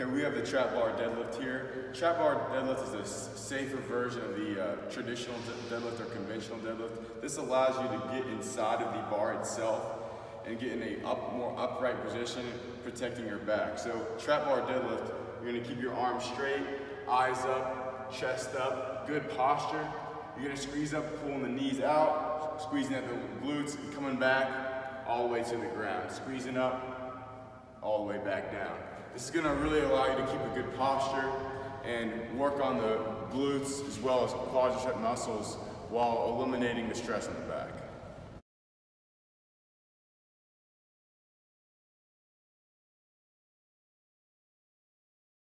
Okay, we have the trap bar deadlift here. Trap bar deadlift is a safer version of the uh, traditional deadlift or conventional deadlift. This allows you to get inside of the bar itself and get in a up, more upright position, protecting your back. So trap bar deadlift, you're gonna keep your arms straight, eyes up, chest up, good posture. You're gonna squeeze up, pulling the knees out, squeezing at the glutes, and coming back all the way to the ground. Squeezing up, all the way back down. This is gonna really allow you to keep a good posture and work on the glutes as well as quadricep muscles while eliminating the stress on the back.